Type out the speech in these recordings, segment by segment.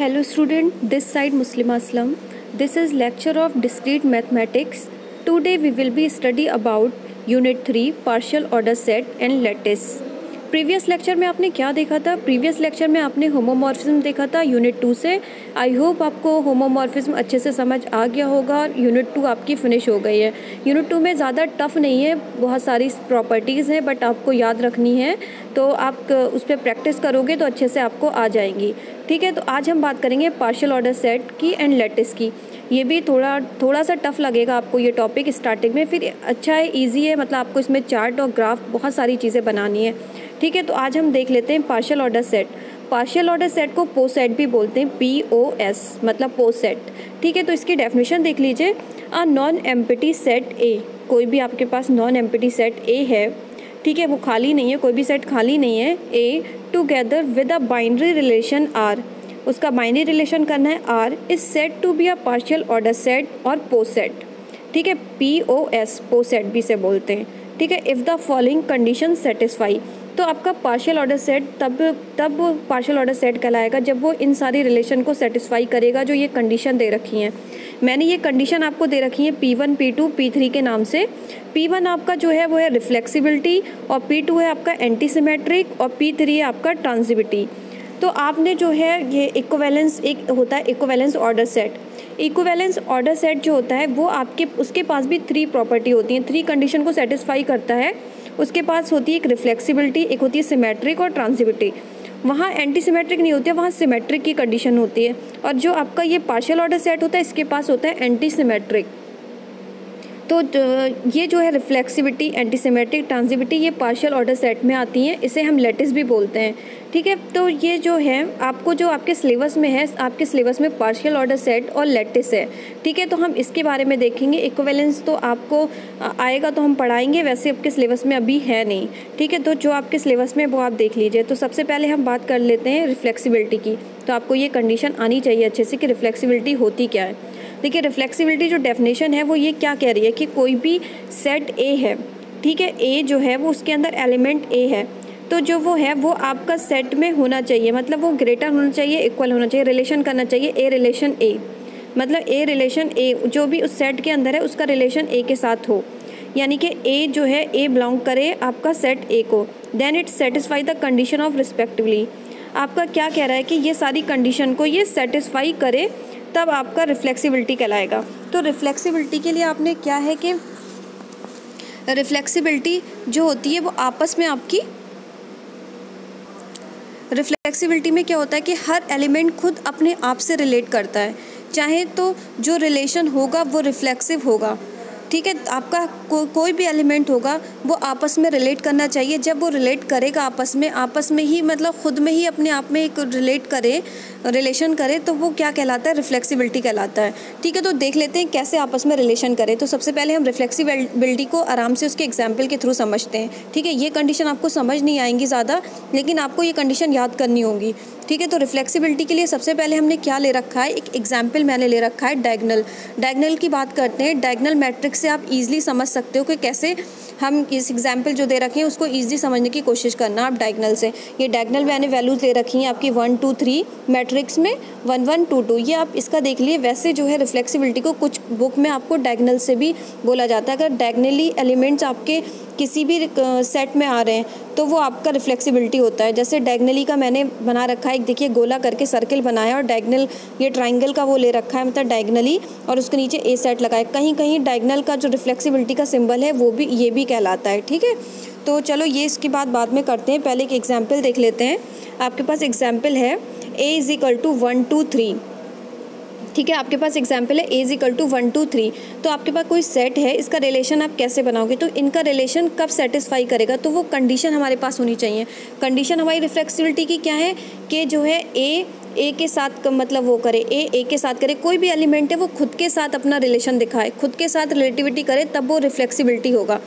Hello student, this side Muslima Aslam. This is lecture of discrete mathematics. Today we will be study about unit 3 partial order set and lattice. Previous lecture में आपने क्या देखा था previous lecture में आपने homomorphism देखा था unit to से आई होप आपको होमोमॉर्फिज्म अच्छे से समझ आ गया होगा और यूनिट टू आपकी फिनिश हो गई है यूनिट टू में ज़्यादा टफ नहीं है बहुत सारी प्रॉपर्टीज़ हैं बट आपको याद रखनी है तो आप उस पर प्रैक्टिस करोगे तो अच्छे से आपको आ जाएँगी। ठीक है तो आज हम बात करेंगे पार्शल ऑर्डर सेट की एंड लेटिस की। ये भी थोड़ा थोड़ा सा टफ लगेगा आपको ये टॉपिक स्टार्टिंग में। फिर अच्छा है इजी है मतलब आपको इसमें चार्ट और ग्राफ बहुत सारी चीज़ें बनानी है। ठीक है तो आज हम देख लेते हैं partial order set partial order set को पो सेट भी बोलते हैं पी ओ एस मतलब पो सेट ठीक है तो इसकी डेफिनेशन देख लीजिए। A non empty set A कोई भी आपके पास नॉन एम्पिटी सेट ए है ठीक है, वो खाली नहीं है, कोई भी सेट खाली नहीं है। A together with a binary relation R उसका बाइनरी रिलेशन करना है R is set to be a partial order set और पोसेट ठीक है पी ओ एस पोसेट भी से बोलते हैं। ठीक है if the following condition satisfy तो आपका पार्शियल ऑर्डर सेट तब तब पार्शियल ऑर्डर सेट कहलाएगा जब वो इन सारी रिलेशन को सेटिस्फाई करेगा जो ये कंडीशन दे रखी हैं। मैंने ये कंडीशन आपको दे रखी है P one P two P three के नाम से। पी वन आपका जो है वो है रिफ्लेक्सिबिलिटी और पी टू है आपका एंटीसीमेट्रिक और पी थ्री है आपका ट्रांसिबिलिटी तो आपने जो है ये इक्वेलेंस एक होता है equivalence order set equivalence order set जो होता है वो आपके, उसके पास भी थ्री प्रॉपर्टी होती हैं। थ्री कंडीशन को सेटिस्फाई करता है। उसके पास होती है एक रिफ्लेक्सिबिलिटी एक होती है सिमेट्रिक और ट्रांसिविटी वहाँ एंटी सिमेट्रिक नहीं होती है वहाँ सिमेट्रिक की कंडीशन होती है। और जो आपका ये पार्शल ऑर्डर सेट होता है, इसके पास होता है एंटी सिमेट्रिक तो ये जो है रिफ्लेक्सिविटी एंटीसिमेट्रिक ट्रांजिबिलिटी ये पार्शियल ऑर्डर सेट में आती हैं। इसे हम लेटिस भी बोलते हैं। ठीक है? तो ये जो है, आपको जो आपके सिलेबस में है, आपके सिलेबस में पार्शियल ऑर्डर सेट और लेटिस है। ठीक है? तो हम इसके बारे में देखेंगे। इक्वेलेंस तो आपको आएगा तो हम पढ़ाएँगे। वैसे आपके सिलेबस में अभी है नहीं। ठीक है? तो जो आपके सिलेबस में वो आप देख लीजिए। तो सबसे पहले हम बात कर लेते हैं रिफ्लेक्सिबिलिटी की। तो आपको ये कंडीशन आनी चाहिए अच्छे से कि रिफ्लेक्सिबिलिटी होती क्या है। देखिए रिफ्लेक्सिबिलिटी जो डेफिनेशन है, वो ये क्या कह रही है कि कोई भी सेट ए है, ठीक है? ए जो है, वो उसके अंदर एलिमेंट ए है। तो जो वो है, वो आपका सेट में होना चाहिए। मतलब वो ग्रेटर होना चाहिए इक्वल होना चाहिए रिलेशन करना चाहिए ए रिलेशन ए मतलब ए रिलेशन ए जो भी उस सेट के अंदर है, उसका रिलेशन ए के साथ हो। यानी कि ए जो है ए बिलोंग करे आपका सेट ए को। Then it satisfy the condition of respectively आपका क्या कह रहा है कि ये सारी कंडीशन को ये सेटिस्फाई करे तब आपका रिफ्लेक्सिबिलिटी कहलाएगा। तो रिफ्लेक्सिबिलिटी के लिए आपने क्या है कि रिफ्लेक्सिबिलिटी जो होती है वो आपस में आपकी रिफ्लेक्सिबिलिटी में क्या होता है कि हर एलिमेंट खुद अपने आप से रिलेट करता है। चाहे तो जो रिलेशन होगा वो रिफ्लेक्सिव होगा। ठीक है आपका को, कोई भी एलिमेंट होगा वो आपस में रिलेट करना चाहिए। जब वो रिलेट करेगा आपस में आपस में ही मतलब खुद में ही अपने आप में एक रिलेट करे रिलेशन करे तो वो क्या कहलाता है? रिफ्लेक्सिबिलिटी कहलाता है। ठीक है तो देख लेते हैं कैसे आपस में रिलेशन करें। तो सबसे पहले हम रिफ्लेक्सिबिलिटी को आराम से उसके एग्ज़ाम्पल के थ्रू समझते हैं। ठीक है ये कंडीशन आपको समझ नहीं आएँगी ज़्यादा लेकिन आपको ये कंडीशन याद करनी होगी। ठीक है तो रिफ्लेक्सिबिलिटी के लिए सबसे पहले हमने क्या ले रखा है? एक एग्ज़ाम्पल मैंने ले रखा है डायगनल। डायगनल की बात करते हैं। डायगनल मैट्रिक्स से आप ईजिली समझ सकते हो कि कैसे हम इस एग्ज़ाम्पल जो दे रखे हैं, उसको ईजी समझने की कोशिश करना आप डायगनल से। ये डायगनल मैंने वैल्यूज़ दे रखी हैं आपकी वन टू थ्री मैट्रिक्स में वन वन टू टू ये आप इसका देख लिए, वैसे जो है रिफ्लेक्सिबिलिटी को कुछ बुक में आपको डायगनल से भी बोला जाता है। अगर डायगनली एलिमेंट्स आपके किसी भी सेट में आ रहे हैं तो वो आपका रिफ्लेक्सिबिलिटी होता है। जैसे डायगनली का मैंने बना रखा है, एक देखिए गोला करके सर्किल बनाया और डायगनल ये ट्राइंगल का वो ले रखा है मतलब डायगनली और उसके नीचे ए सेट लगाए कहीं कहीं डायगनल का जो रिफ्लेक्सिबिलिटी का सिंबल है, वो भी, ये भी कहलाता है, ठीक है? तो चलो ये इसके बाद बाद में करते हैं। पहले एक एग्ज़ाम्पल देख लेते हैं। आपके पास एग्ज़ाम्पल है A is equal to one two three ठीक है, आपके पास एग्ज़ाम्पल है A equal to one two three तो आपके पास कोई सेट है, इसका रिलेशन आप कैसे बनाओगे? तो इनका रिलेशन कब सेटिस्फाई करेगा? तो वो कंडीशन हमारे पास होनी चाहिए। कंडीशन हमारी रिफ्लेक्सिबिलिटी की क्या है? कि जो है ए ए के साथ मतलब वो करे। ए ए के साथ करे। कोई भी एलिमेंट है, वो खुद के साथ अपना रिलेशन दिखाए। खुद के साथ रिलेटिविटी करे, तब वो रिफ्लेक्सिबिलिटी होगा।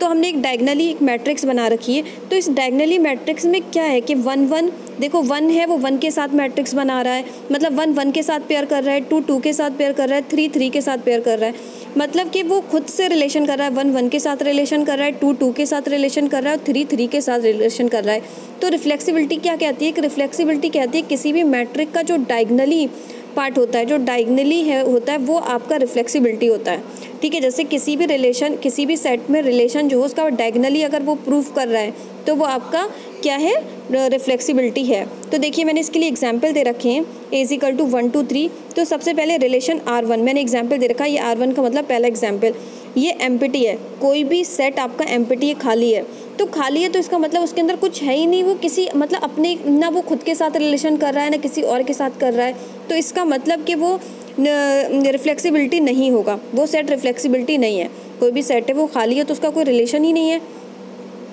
तो हमने एक डायगनली एक मैट्रिक्स बना रखी है। तो इस डायगनली मैट्रिक्स में क्या है कि वन वन, देखो वन है, वो वन के साथ मैट्रिक्स बना रहा है। मतलब वन वन के साथ पेयर कर रहा है टू टू के साथ पेयर कर रहा है थ्री थ्री के साथ पेयर कर रहा है। मतलब कि वो खुद से रिलेशन कर रहा है, वन वन के साथ रिलेशन कर रहा है टू टू के साथ रिलेशन कर रहा है और थ्री थ्री के साथ रिलेशन कर रहा है। तो रिफ्लेक्सिबिलिटी क्या कहती है? कि रिफ्लेक्सिबिलिटी कहती है किसी भी मैट्रिक का जो डायगनली पार्ट होता है, जो डायगनली है, होता है, वो आपका रिफ्लेक्सिबिलिटी होता है। ठीक है, जैसे किसी भी रिलेशन किसी भी सेट में रिलेशन जो हो, उसका डायगनली अगर वो प्रूव कर रहा है तो वो आपका क्या है? रिफ्लेक्सिबिलिटी है। तो देखिए, मैंने इसके लिए एग्ज़ाम्पल दे रखे हैं। A to one two three तो सबसे पहले रिलेशन आर वन मैंने एग्ज़ाम्पल दे रखा है। ये आर वन का मतलब पहला एग्ज़ाम्पल ये एम है। कोई भी सेट आपका एम है, खाली है। तो खाली है तो इसका मतलब उसके अंदर कुछ है ही नहीं, वो किसी मतलब अपने ना वो खुद के साथ रिलेशन कर रहा है, ना किसी और के साथ कर रहा है। तो इसका मतलब कि वो रिफ्लेक्सिबिलिटी नहीं होगा, वो सेट रिफ्लेक्सिबिलिटी नहीं है। कोई भी सेट है, वो खाली है तो उसका कोई रिलेशन ही नहीं है।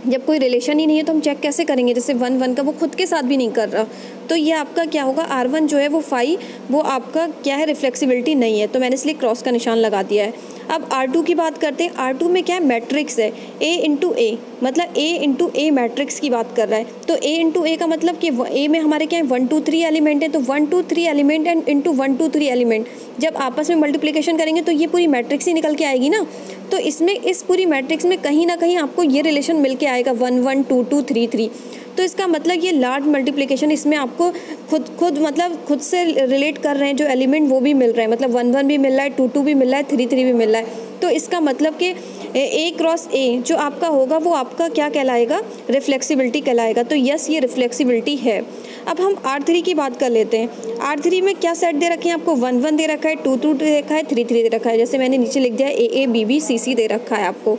जब कोई रिलेशन ही नहीं है तो हम चेक कैसे करेंगे? जैसे वन वन का वो खुद के साथ भी नहीं कर रहा। तो ये आपका क्या होगा? आर वन जो है, वो फाइव वो आपका क्या है? रिफ्लेक्सिबिलिटी नहीं है। तो मैंने इसलिए क्रॉस का निशान लगा दिया है। अब आर की बात करते हैं। आर में क्या है? मैट्रिक्स है। ए इंटू ए मतलब ए इंटू ए मैट्रिक्स की बात कर रहा है। तो ए इंटू ए का मतलब कि ए में हमारे क्या है? वन टू थ्री एलिमेंट है। तो one two three element and into one two three element जब आपस में मल्टीप्लीकेशन करेंगे तो ये पूरी मैट्रिक्स ही निकल के आएगी ना। तो इसमें, इस पूरी मैट्रिक्स में कहीं ना कहीं आपको ये रिलेशन मिल के आएगा। One one two two three three तो इसका मतलब ये लार्ज मल्टीप्लिकेशन इसमें आपको खुद खुद मतलब खुद से रिलेट कर रहे हैं, जो एलिमेंट वो भी मिल रहे हैं। मतलब वन वन भी मिल रहा है टू टू भी मिल रहा है थ्री थ्री भी मिल रहा है। तो इसका मतलब कि ए क्रॉस ए जो आपका होगा, वो आपका क्या कहलाएगा? रिफ्लेक्सिबिलिटी कहलाएगा। तो यस ये रिफ्लेक्सिबिलिटी है। अब हम आर थ्री की बात कर लेते हैं। आर थ्री में क्या सेट दे रखे हैं आपको? वन वन दे रखा है टू टू दे रखा है थ्री थ्री दे रखा है। जैसे मैंने नीचे लिख दिया ए ए बी बी सी सी दे रखा है आपको।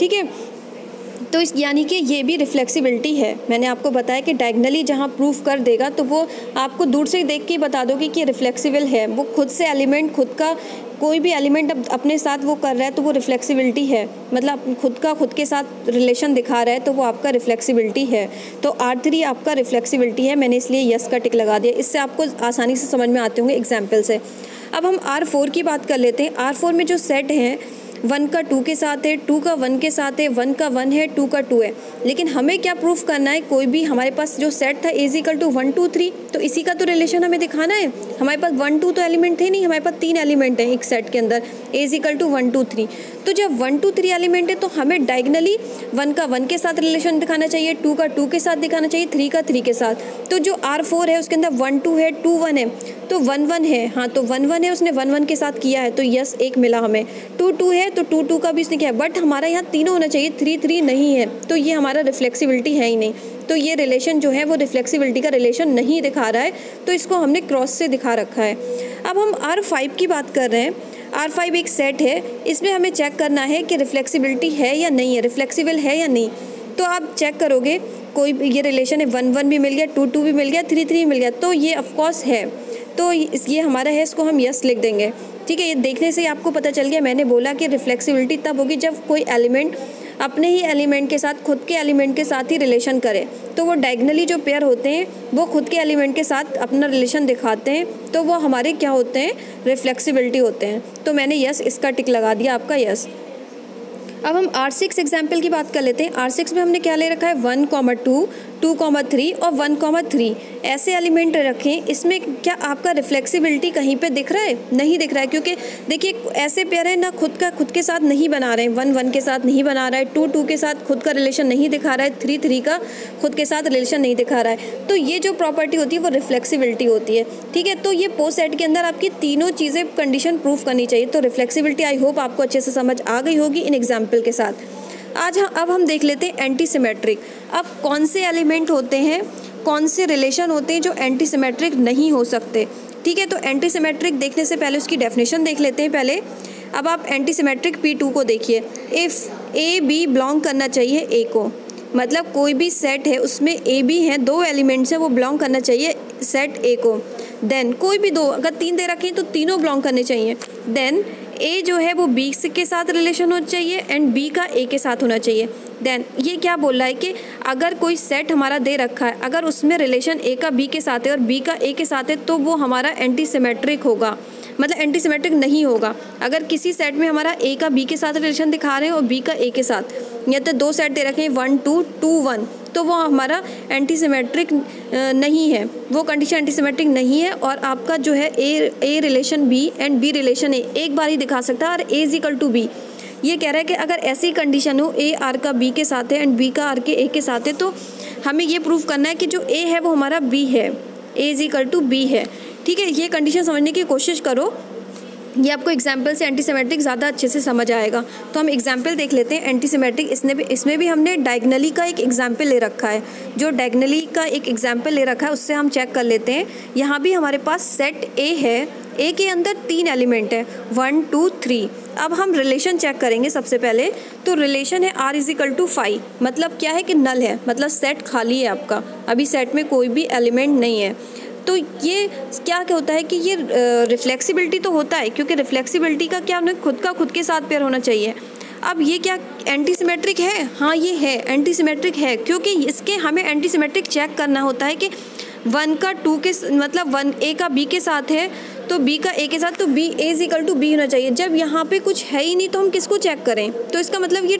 ठीक है? तो इस यानी कि ये भी रिफ्लेक्सिबिलिटी है। मैंने आपको बताया कि डायगनली जहाँ प्रूफ कर देगा तो वो आपको दूर से देख के बता दोगे कि रिफ्लेक्सिबल है। वो खुद से एलिमेंट खुद का कोई भी एलिमेंट अब अपने साथ वो कर रहा है तो वो रिफ्लेक्सिबिलिटी है। मतलब खुद का, खुद के साथ रिलेशन दिखा रहा है तो वो आपका रिफ्लेक्सिबिलिटी है। तो आर थ्री आपका रिफ्लेक्सिबिलिटी है। मैंने इसलिए यस का टिक लगा दिया। इससे आपको आसानी से समझ में आते होंगे एग्ज़ाम्पल से। अब हम आर फोर की बात कर लेते हैं। आर फोर में जो सेट हैं वन का टू के साथ है, टू का वन के साथ है, वन का वन है, टू का टू है। लेकिन हमें क्या प्रूफ करना है? कोई भी हमारे पास जो सेट था A equal to one two three तो इसी का तो रिलेशन हमें दिखाना है। हमारे पास वन टू तो एलिमेंट थे नहीं, हमारे पास तीन एलिमेंट हैं एक सेट के अंदर। A equal to one two three तो जब वन, टू थ्री एलिमेंट है तो हमें डायगनली वन का वन के साथ रिलेशन दिखाना चाहिए टू का टू के साथ दिखाना चाहिए थ्री का थ्री के साथ। तो जो आर फोर है, उसके अंदर वन टू है टू वन है तो वन वन है। हाँ तो वन वन है, उसने वन वन के साथ किया है तो यस एक मिला हमें। टू टू है तो टू टू का भी उसने किया है। बट हमारा यहाँ तीनों होना चाहिए थ्री थ्री नहीं है तो ये हमारा रिफ्लेक्सिबिलिटी है ही नहीं। तो ये रिलेशन जो है, वो रिफ्लेक्सिबिलिटी का रिलेशन नहीं दिखा रहा है तो इसको हमने क्रॉस से दिखा रखा है। अब हम आर फाइव की बात कर रहे हैं। आर फाइव एक सेट है। इसमें हमें चेक करना है कि रिफ्लेक्सिबिलिटी है या नहीं है रिफ्लेक्सिबल है या नहीं। तो आप चेक करोगे, कोई ये रिलेशन है वन वन भी मिल गया टू टू भी मिल गया थ्री थ्री मिल गया तो ये ऑफकोर्स है। तो ये हमारा है, इसको हम यस लिख देंगे। ठीक है, ये देखने से आपको पता चल गया, मैंने बोला कि रिफ्लेक्सिबिलिटी तब होगी जब कोई एलिमेंट अपने ही एलिमेंट के साथ, खुद के एलिमेंट के साथ ही रिलेशन करे। तो वो डायगनली जो पेयर होते हैं, वो खुद के एलिमेंट के साथ अपना रिलेशन दिखाते हैं तो वो हमारे क्या होते हैं? रिफ्लेक्सिबिलिटी होते हैं। तो मैंने यस इसका टिक लगा दिया, आपका यस अब हम आर सिक्स एग्ज़ाम्पल की बात कर लेते हैं। आर सिक्स में हमने क्या ले रखा है? One comma two two comma three और वन कॉमा थ्री ऐसे एलिमेंट रखें, इसमें क्या आपका रिफ्लेक्सिबिलिटी कहीं पे दिख रहा है? नहीं दिख रहा है, क्योंकि देखिए, ऐसे पेयर है, ना खुद का, खुद के साथ नहीं बना रहे हैं। वन वन के साथ नहीं बना रहा है। टू टू के साथ खुद का रिलेशन नहीं दिखा रहा है। थ्री थ्री का खुद के साथ रिलेशन नहीं दिखा रहा है। तो ये जो प्रॉपर्टी होती है, वो रिफ्लेक्सिबिलिटी होती है। ठीक है? तो ये पोस्ट सेट के अंदर आपकी तीनों चीज़ें कंडीशन प्रूफ करनी चाहिए। तो रिफ्लेक्सिबिलिटी आई होप आपको अच्छे से समझ आ गई होगी इन एग्ज़ाम्पल के साथ। आज हम अब हम देख लेते हैं एंटी सिमेट्रिक अब कौन से एलिमेंट होते हैं, कौन से रिलेशन होते हैं जो एंटी सिमेट्रिक नहीं हो सकते? ठीक है तो एंटी सिमेट्रिक देखने से पहले उसकी डेफिनेशन देख लेते हैं पहले। अब आप एंटी सिमेट्रिक पी टू को देखिए। इफ़ ए बी बिलोंग करना चाहिए ए को। मतलब कोई भी सेट है, उसमें ए बी हैं, दो एलिमेंट्स हैं, वो बिलोंग करना चाहिए सेट ए को। देन कोई भी दो, अगर तीन दे रखे तो तीनों बिलोंग करने चाहिए। देन ए जो है वो बी के साथ रिलेशन होना चाहिए एंड बी का ए के साथ होना चाहिए। देन ये क्या बोल रहा है कि अगर कोई सेट हमारा दे रखा है, अगर उसमें रिलेशन ए का बी के साथ है और बी का ए के साथ है तो वो हमारा एंटी सिमेट्रिक होगा। मतलब एंटी सिमेट्रिक नहीं होगा। अगर किसी सेट में हमारा ए का बी के साथ रिलेशन दिखा रहे हैं और बी का ए के साथ, या तो दो सेट दे रखे हैं वन टू टू वन तो वो हमारा एंटी सिमेट्रिक नहीं है। वो कंडीशन एंटीसीमेट्रिक नहीं है और आपका जो है A A relation B and B relation A एक बार ही दिखा सकता है और A is equal to B ये कह रहा है कि अगर ऐसी कंडीशन हो ए आर का बी के साथ है एंड बी का आर के ए के साथ है तो हमें ये प्रूव करना है कि जो ए है वो हमारा बी है। A is equal to B है। ठीक है, ये कंडीशन समझने की कोशिश करो। ये आपको एग्ज़ाम्पल से एंटीसेमेटिक ज़्यादा अच्छे से समझ आएगा। तो हम एग्ज़ाम्पल देख लेते हैं एंटीसेमेटिक इसने भी, इसमें भी हमने डायगनली का एक एग्ज़ाम्पल ले रखा है। जो डायगनली का एक एग्ज़ाम्पल ले रखा है, उससे हम चेक कर लेते हैं। यहाँ भी हमारे पास सेट ए है ए के अंदर तीन एलिमेंट है वन टू थ्री अब हम रिलेशन चेक करेंगे सबसे पहले। तो रिलेशन है आर इजिकल टू फाइव मतलब क्या है कि नल है? मतलब सेट खाली है आपका। अभी सेट में कोई भी एलिमेंट नहीं है। तो ये क्या क्या होता है कि ये रिफ्लेक्सिबिलिटी तो होता है, क्योंकि रिफ्लेक्सिबिलिटी का क्या उन्हें खुद का खुद के साथ पेयर होना चाहिए। अब ये क्या एंटी सिमेट्रिक है? हाँ ये है एंटी सिमेट्रिक है, क्योंकि इसके हमें एंटी सिमेट्रिक चेक करना होता है कि वन का टू के मतलब वन ए का बी के साथ है तो बी का ए के साथ तो B A is equal to B होना चाहिए। जब यहाँ पे कुछ है ही नहीं तो हम किसको चेक करें? तो इसका मतलब ये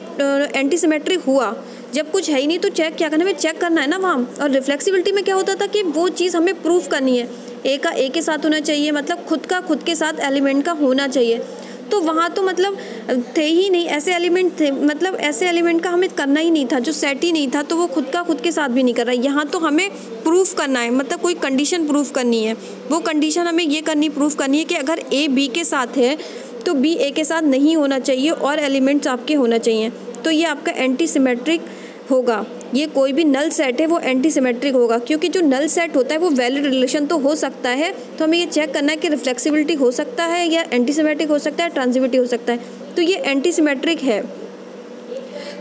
एंटी सिमेट्रिक हुआ। जब कुछ है ही नहीं तो चेक क्या करना हमें चेक करना है ना वहाँ। और रिफ्लेक्सिबिलिटी में क्या होता था कि वो चीज़ हमें प्रूफ करनी है। ए का ए के साथ होना चाहिए मतलब खुद का खुद के साथ एलिमेंट का होना चाहिए। तो वहाँ तो मतलब थे ही नहीं। ऐसे एलिमेंट थे मतलब ऐसे एलिमेंट का हमें करना ही नहीं था। जो सेट ही नहीं था तो वो खुद का खुद के साथ भी नहीं कर रहा है। यहाँ तो हमें प्रूफ करना है। मतलब कोई कंडीशन प्रूफ करनी है। वो कंडीशन हमें ये करनी प्रूफ करनी है कि अगर ए बी के साथ है तो बी ए के साथ नहीं होना चाहिए और एलिमेंट्स आपके होना चाहिए। तो ये आपका एंटी सिमेट्रिक होगा। ये कोई भी नल सेट है, वो एंटी सिमेट्रिक होगा, क्योंकि जो नल सेट होता है, वो वैलिड रिलेशन तो हो सकता है तो हमें ये चेक करना है कि रिफ्लेक्सिबिलिटी हो सकता है या एंटी सिमेट्रिक हो सकता है ट्रांजिविटी हो सकता है। तो ये एंटी सिमेट्रिक है।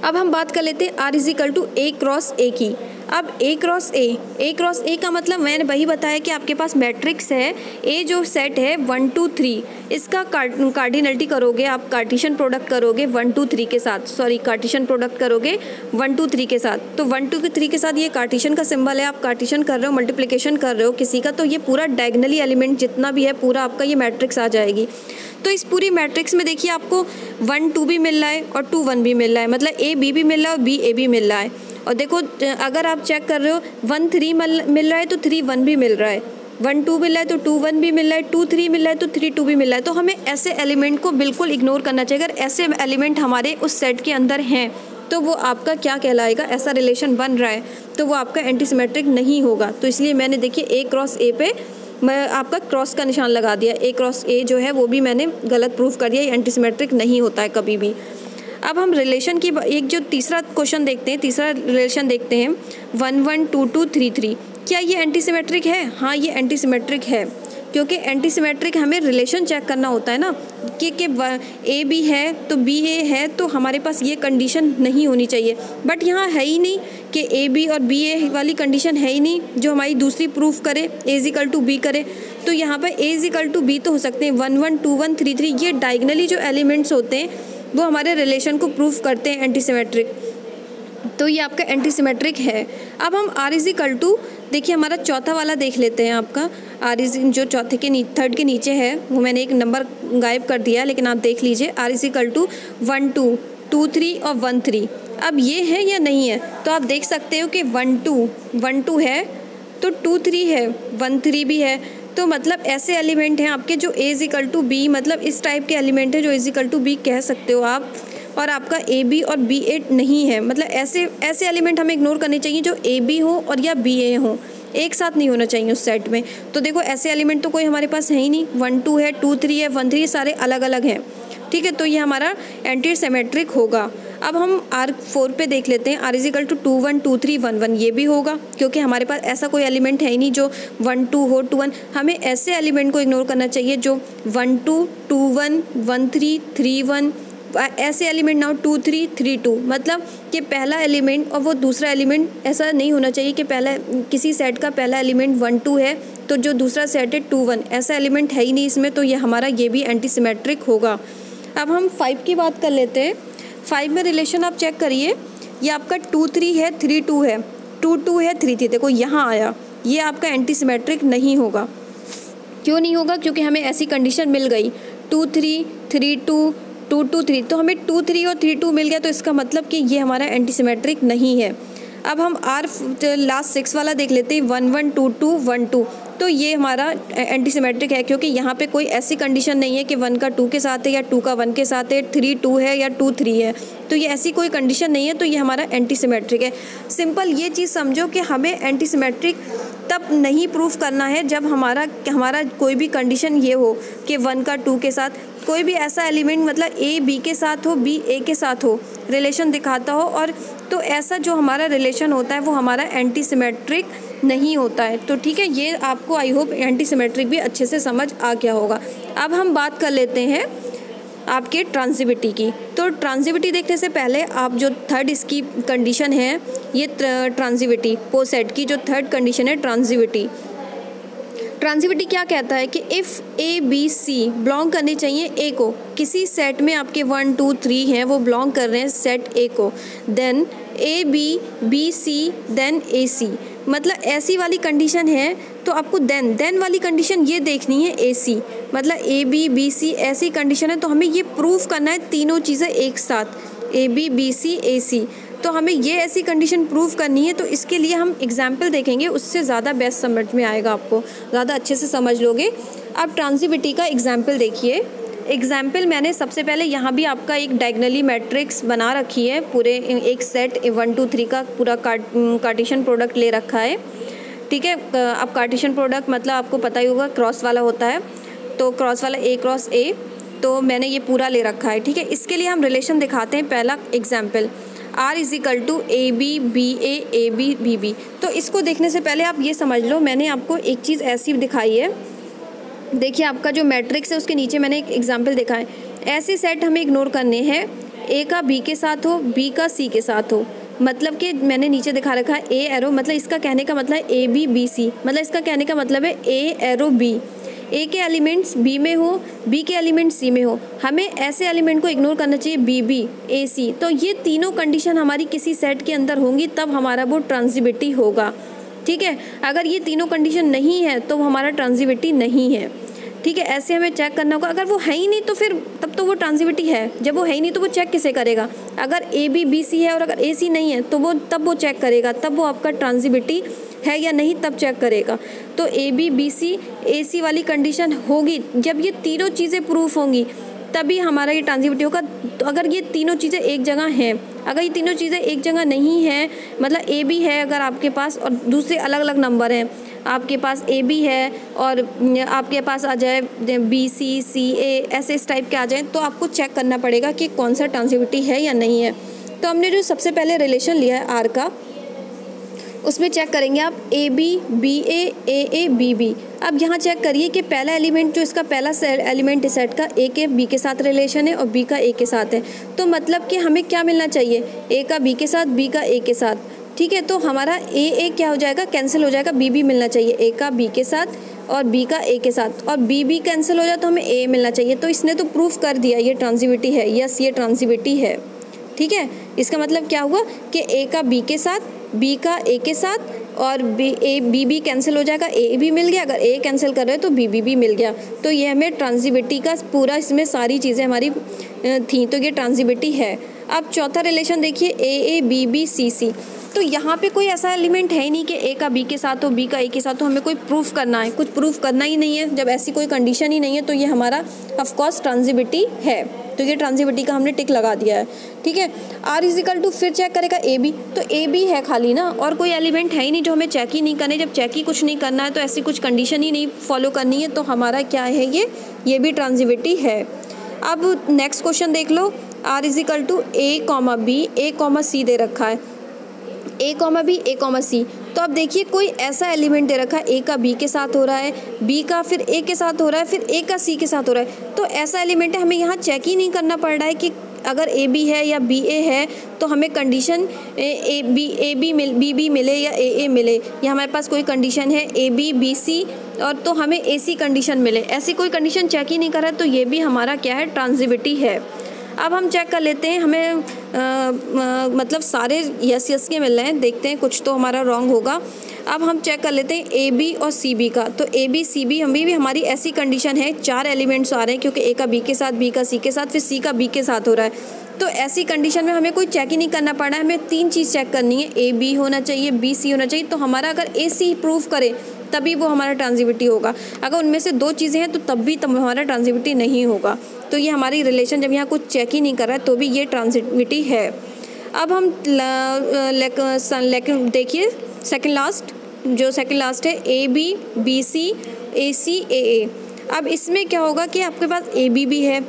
अब हम बात कर लेते हैं R is equal to A cross A की। अब ए क्रॉस ए ए क्रॉस ए का मतलब मैंने वही बताया कि आपके पास मैट्रिक्स है. ए जो सेट है वन टू थ्री इसका कार्डिनल्टी करोगे आप कार्टिशन प्रोडक्ट करोगे वन टू थ्री के साथ. सॉरी कार्टिशन प्रोडक्ट करोगे वन टू थ्री के साथ. तो वन टू थ्री के साथ ये कार्टिशन का सिंबल है. आप कार्टिशन कर रहे हो मल्टीप्लिकेशन कर रहे हो किसी का तो ये पूरा डायगनली एलिमेंट जितना भी है, पूरा आपका ये मैट्रिक्स आ जाएगी. तो इस पूरी मैट्रिक्स में देखिए आपको वन टू भी मिल रहा है और टू वन भी मिल रहा है. मतलब ए बी भी मिल रहा है और बी ए भी मिल रहा है. और देखो अगर आप चेक कर रहे हो वन थ्री मिल रहा है तो थ्री वन भी मिल रहा है। वन टू मिल रहा है तो टू वन भी मिल रहा है टू थ्री मिल रहा है तो थ्री टू भी मिल रहा है। तो हमें ऐसे एलिमेंट को बिल्कुल इग्नोर करना चाहिए। अगर ऐसे एलिमेंट हमारे उस सेट के अंदर हैं तो वो आपका क्या कहलाएगा? ऐसा रिलेशन बन रहा है तो वो आपका एंटीसीमेट्रिक नहीं होगा। तो इसलिए मैंने देखिए ए क्रॉस ए पे मैं आपका क्रॉस का निशान लगा दिया। ए क्रॉस ए जो है, वो भी मैंने गलत प्रूफ कर दिया। ये एंटीसीमेट्रिक नहीं होता है कभी भी। अब हम रिलेशन की एक जो तीसरा क्वेश्चन देखते हैं, तीसरा रिलेशन देखते हैं one one two two three three क्या ये एंटीसीमेट्रिक है? हाँ ये एंटीसीमेट्रिक है, क्योंकि एंटीसीमेट्रिक हमें रिलेशन चेक करना होता है ना, कि कि ए बी है तो बी ए है तो हमारे पास ये कंडीशन नहीं होनी चाहिए। बट यहाँ है ही नहीं कि ए बी और बी ए वाली कंडीशन है ही नहीं, जो हमारी दूसरी प्रूफ करे ए टू बी करे। तो यहाँ पर ए इजिकल टू बी तो हो सकते हैं। One one two one three three ये डायगनली जो एलिमेंट्स होते हैं वो हमारे रिलेशन को प्रूफ करते हैं एंटीसीमेट्रिक तो ये आपका एंटीसीमेट्रिक है। अब हम आर इज़ इक्वल टू देखिए हमारा चौथा वाला देख लेते हैं आपका। आर इज़ जो चौथे के थर्ड के नीचे है, वो मैंने एक नंबर गायब कर दिया, लेकिन आप देख लीजिए R is equal to one two two three और वन थ्री अब ये है या नहीं है? तो आप देख सकते हो कि वन टू वन टू है तो टू थ्री है वन थ्री भी है। तो मतलब ऐसे एलिमेंट हैं आपके जो ए इजिकल टू बी मतलब इस टाइप के एलिमेंट हैं जो इजिकल टू बी कह सकते हो आप, और आपका ए बी और बी ए नहीं है। मतलब ऐसे ऐसे एलिमेंट हमें इग्नोर करने चाहिए जो ए बी हो और या बी ए हो। एक साथ नहीं होना चाहिए उस सेट में। तो देखो, ऐसे एलिमेंट तो कोई हमारे पास है ही नहीं। वन टू है टू थ्री है वन थ्री सारे अलग अलग हैं। ठीक है तो ये हमारा एंटी सेमेट्रिक होगा। अब हम आर फोर पे देख लेते हैं। R is equal to two one two three one one ये भी होगा, क्योंकि हमारे पास ऐसा कोई एलिमेंट है ही नहीं जो वन टू हो टू वन हमें ऐसे एलिमेंट को इग्नोर करना चाहिए जो one two two one one three three one ऐसे एलिमेंट ना हो टू थ्री थ्री टू मतलब कि पहला एलिमेंट और वो दूसरा एलिमेंट ऐसा नहीं होना चाहिए कि पहला, किसी सेट का पहला एलिमेंट वन टू है तो जो दूसरा सेट है टू वन ऐसा एलिमेंट है ही नहीं इसमें तो ये हमारा ये भी एंटी सिमेट्रिक होगा। अब हम फाइव की बात कर लेते हैं। फाइव में रिलेशन आप चेक करिए। ये आपका टू थ्री है थ्री टू है। टू टू है थ्री थ्री देखो, यहाँ आया। ये आपका एंटी सिमेट्रिक नहीं होगा। क्यों नहीं होगा? क्योंकि हमें ऐसी कंडीशन मिल गई। Two three three two two two three तो हमें टू थ्री और थ्री टू मिल गया तो इसका मतलब कि ये हमारा एंटीसीमेट्रिक नहीं है। अब हम आर लास्ट सिक्स वाला देख लेते हैं। One one two two one two तो ये हमारा एंटीसीमेट्रिक है, क्योंकि यहाँ पे कोई ऐसी कंडीशन नहीं है कि वन का टू के साथ है या टू का वन के साथ है थ्री टू है या टू थ्री है। तो ये ऐसी कोई कंडीशन नहीं है तो ये हमारा एंटीसीमेट्रिक है। सिंपल ये चीज़ समझो कि हमें एंटीसीमेट्रिक तब नहीं प्रूफ करना है जब हमारा हमारा कोई भी कंडीशन ये हो कि वन का टू के साथ। कोई भी ऐसा एलिमेंट मतलब ए बी के साथ हो बी ए के साथ हो रिलेशन दिखाता हो, और तो ऐसा जो हमारा रिलेशन होता है, वो हमारा एंटी सिमेट्रिक नहीं होता है। तो ठीक है, ये आपको आई होप एंटी सिमेट्रिक भी अच्छे से समझ आ गया होगा। अब हम बात कर लेते हैं आपके ट्रांसिविटी की। तो ट्रांसिविटी देखने से पहले आप जो थर्ड इसकी कंडीशन है, ये ट्रांसिविटी पोसेट की जो थर्ड कंडीशन है ट्रांसिविटी ट्रांसिविटी क्या कहता है कि if A B C belong करने चाहिए ए को, किसी सेट में आपके वन टू थ्री हैं, वो बिलोंग कर रहे हैं सेट ए को। Then A B B C then A C मतलब ऐसी वाली कंडीशन है तो आपको देन देन वाली कंडीशन ये देखनी है ए सी मतलब ए बी बी सी ऐसी कंडीशन है तो हमें ये प्रूफ करना है तीनों चीज़ें एक साथ। ए बी बी सी ए सी तो हमें ये ऐसी कंडीशन प्रूव करनी है तो इसके लिए हम एग्ज़ाम्पल देखेंगे, उससे ज़्यादा बेस्ट समझ में आएगा आपको। ज़्यादा अच्छे से समझ लोगे। अब ट्रांसिविटी का एग्ज़ाम्पल देखिए। एग्ज़ाम्पल मैंने सबसे पहले यहाँ भी आपका एक डायगनली मैट्रिक्स बना रखी है। पूरे एक सेट वन टू थ्री का पूरा कार्टिशन प्रोडक्ट ले रखा है। ठीक है? अब कार्टिशन प्रोडक्ट मतलब आपको पता ही होगा क्रॉस वाला होता है। तो क्रॉस वाला ए क्रॉस ए तो मैंने ये पूरा ले रखा है। ठीक है? इसके लिए हम रिलेशन दिखाते हैं पहला example R is equal to A B B A A B B B तो इसको देखने से पहले आप ये समझ लो, मैंने आपको एक चीज़ ऐसी दिखाई है। देखिए, आपका जो मैट्रिक्स है, उसके नीचे मैंने एक एग्ज़ाम्पल देखा है। ऐसे सेट हमें इग्नोर करने हैं। ए का बी के साथ हो बी का सी के साथ हो। मतलब कि मैंने नीचे दिखा रखा है ए एरो मतलब इसका कहने का मतलब ए बी बी सी मतलब इसका कहने का मतलब है ए एरो बी ए के एलिमेंट्स बी में हो बी के एलिमेंट्स सी में हो। हमें ऐसे एलिमेंट को इग्नोर करना चाहिए बी बी ए सी तो ये तीनों कंडीशन हमारी किसी सेट के अंदर होंगी, तब हमारा वो ट्रांजिबिटी होगा। ठीक है? अगर ये तीनों कंडीशन नहीं है तो हमारा ट्रांजिबिटी नहीं है। ठीक है, ऐसे हमें चेक करना होगा। अगर वो है ही नहीं तो फिर तब तो वो ट्रांजिबिटी है। जब वो है ही नहीं तो वो चेक किसे करेगा? अगर ए बी बी सी है और अगर ए सी नहीं है तो वो तब वो चेक करेगा, तब वो आपका ट्रांजिबिटी है या नहीं, तब चेक करेगा। तो ए बी बी सी ए सी वाली कंडीशन होगी। जब ये तीनों चीज़ें प्रूफ होंगी, तभी हमारा ये ट्रांजिबिटी होगा। तो अगर ये तीनों चीज़ें एक जगह हैं, अगर ये तीनों चीज़ें एक जगह नहीं हैं मतलब ए बी है अगर आपके पास और दूसरे अलग अलग नंबर हैं आपके पास ए बी है और आपके पास आ जाए बी सी सी ए ऐसे इस टाइप के आ जाए तो आपको चेक करना पड़ेगा कि कौन सा ट्रांसिविटी है या नहीं है। तो हमने जो सबसे पहले रिलेशन लिया है आर का, उसमें चेक करेंगे आप A B B A A A B B अब यहाँ चेक करिए कि पहला एलिमेंट जो इसका पहला एलिमेंट सेट का ए के बी के साथ रिलेशन है और बी का ए के साथ है। तो मतलब कि हमें क्या मिलना चाहिए? ए का बी के साथ बी का ए के साथ। ठीक है तो हमारा ए ए क्या हो जाएगा? कैंसिल हो जाएगा। बी बी मिलना चाहिए। ए का बी के साथ और बी का ए के साथ। और बी बी कैंसिल हो जाए तो हमें ए मिलना चाहिए। तो इसने तो प्रूफ कर दिया, ये ट्रांसिविटी है। यस ये ट्रांसिविटी है। ठीक है? इसका मतलब क्या हुआ कि ए का बी के साथ बी का ए के साथ और B A B B cancel हो जाएगा। ए भी मिल गया। अगर ए कैंसिल कर रहे तो बी बी भी मिल गया। तो ये हमें ट्रांजिबिटी का पूरा इसमें सारी चीज़ें हमारी थी। तो ये ट्रांजिबिटी है। अब चौथा रिलेशन देखिए। ए ए बी बी सी सी तो यहाँ पे कोई ऐसा एलिमेंट है नहीं कि ए का बी के साथ हो बी का ए के साथ हो, हमें कोई प्रूफ करना है। कुछ प्रूफ करना ही नहीं है। जब ऐसी कोई कंडीशन ही नहीं है तो ये हमारा ऑफकोर्स ट्रांजिबिटी है। तो ये ट्रांजिबिटी का हमने टिक लगा दिया है। ठीक है? आर इजिकल टू फिर चेक करेगा ए बी तो ए बी है खाली ना? और कोई एलिमेंट है ही नहीं जो हमें चेक ही नहीं करने। जब चेक ही कुछ नहीं करना है तो ऐसी कुछ कंडीशन ही नहीं फॉलो करनी है तो हमारा क्या है ये? ये भी ट्रांजिबिटी है। अब नेक्स्ट क्वेश्चन देख लो। R is equal to A comma B A comma C दे रखा है। A comma B, A comma C. तो अब देखिए, कोई ऐसा एलिमेंट दे रखा है, ए का बी के साथ हो रहा है, बी का फिर ए के साथ हो रहा है, फिर ए का सी के साथ हो रहा है। तो ऐसा एलिमेंट है, हमें यहाँ चेक ही नहीं करना पड़ रहा है कि अगर ए बी है या बी ए है तो हमें condition A B A B mill, B B मिले या ए ए मिले। या हमारे पास कोई कंडीशन है, ए बी बी सी, और तो हमें ए सी कंडीशन मिले। ऐसी कोई कंडीशन चेक ही नहीं कर तो ये भी हमारा क्या है, ट्रांजिविटी है। अब हम चेक कर लेते हैं, हमें मतलब सारे यस यस के मिल रहे हैं। देखते हैं कुछ तो हमारा रॉन्ग होगा। अब हम चेक कर लेते हैं ए बी और सी बी का। तो ए बी सी बी हम भी, हमारी ऐसी कंडीशन है चार एलिमेंट्स आ रहे हैं क्योंकि ए का बी के साथ बी का सी के साथ फिर सी का बी के साथ हो रहा है। तो ऐसी कंडीशन में हमें कोई चेक ही नहीं करना पड़ है। हमें तीन चीज़ चेक करनी है। ए बी होना चाहिए बी सी होना चाहिए। तो हमारा अगर ए सी प्रूव करे तभी वो हमारा ट्रांजिविटी होगा। अगर उनमें से दो चीज़ें हैं तो तब भी तब हमारा ट्रांजिविटी नहीं होगा। तो ये हमारी रिलेशन जब यहाँ कुछ चेक ही नहीं कर रहा है तो भी ये ट्रांजिविटी है। अब हम लेकिन देखिए सेकेंड लास्ट जो सेकेंड लास्ट है ए बी बी सी ए सी ए ए अब इसमें क्या होगा कि आपके पास ए बी भी है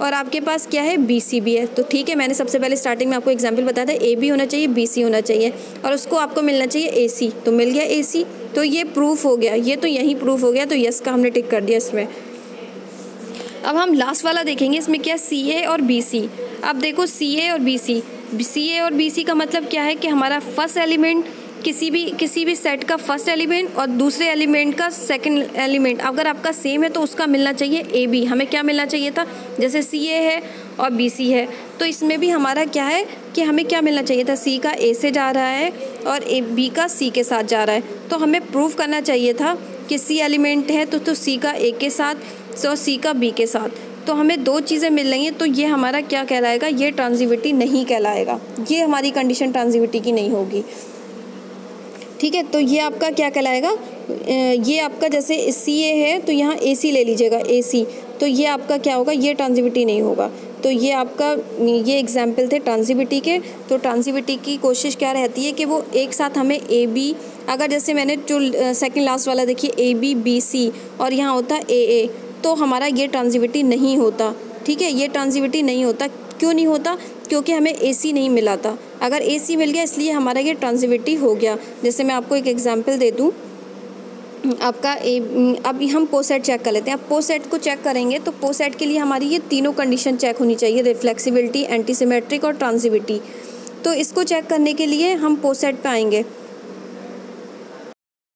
और आपके पास क्या है? बी सी भी है। तो ठीक है, मैंने सबसे पहले स्टार्टिंग में आपको एग्जांपल बताया था ए बी होना चाहिए बी सी होना चाहिए और उसको आपको मिलना चाहिए ए सी तो मिल गया ए सी तो ये प्रूफ हो गया, ये तो यही प्रूफ हो गया तो यस का हमने टिक कर दिया इसमें। अब हम लास्ट वाला देखेंगे, इसमें क्या सी ए और बी सी अब देखो सी ए और बी सी सी ए और बी सी का मतलब क्या है कि हमारा फ़र्स्ट एलिमेंट किसी भी किसी भी सेट का फ़र्स्ट एलिमेंट और दूसरे एलिमेंट का सेकंड एलिमेंट अगर आपका सेम है तो उसका मिलना चाहिए ए बी हमें क्या मिलना चाहिए था? जैसे सी ए है और बी सी है। तो इसमें भी हमारा क्या है कि हमें क्या मिलना चाहिए था? सी का ए से जा रहा है और ए बी का सी के साथ जा रहा है। तो हमें प्रूव करना चाहिए था कि सी एलिमेंट है तो तो सी का ए के साथ और सी का बी के साथ। तो हमें दो चीज़ें मिल रही हैं तो ये हमारा क्या कहलाएगा? ये ट्रांजिविटी नहीं कहलाएगा। ये हमारी कंडीशन ट्रांजिविटी की नहीं होगी। ठीक है तो ये आपका क्या कहलाएगा? ये आपका जैसे सी ए है तो यहाँ ए सी ले लीजिएगा ए सी तो ये आपका क्या होगा? ये ट्रांजिविटी नहीं होगा। तो ये आपका, ये एग्ज़ाम्पल थे ट्रांजिविटी के। तो ट्रांजिविटी की कोशिश क्या रहती है कि वो एक साथ हमें ए बी अगर जैसे मैंने जो सेकेंड लास्ट वाला देखिए ए बी बी सी और यहाँ होता ए ए तो हमारा ये ट्रांजिविटी नहीं होता। ठीक है? ये ट्रांजिविटी नहीं होता। क्यों नहीं होता? क्योंकि हमें ए सी नहीं मिला था। अगर ए सी मिल गया, इसलिए हमारा ये ट्रांजिविटी हो गया। जैसे मैं आपको एक एग्ज़ाम्पल दे दूँ। आपका ए, अब हम पोसेट चेक कर लेते हैं। अब पोसेट को चेक करेंगे तो पोसेट के लिए हमारी ये तीनों कंडीशन चेक होनी चाहिए रिफ्लेक्सिबिलिटी एंटीसीमेट्रिक और ट्रांसिविटी तो इसको चेक करने के लिए हम पोसेट पे आएँगे।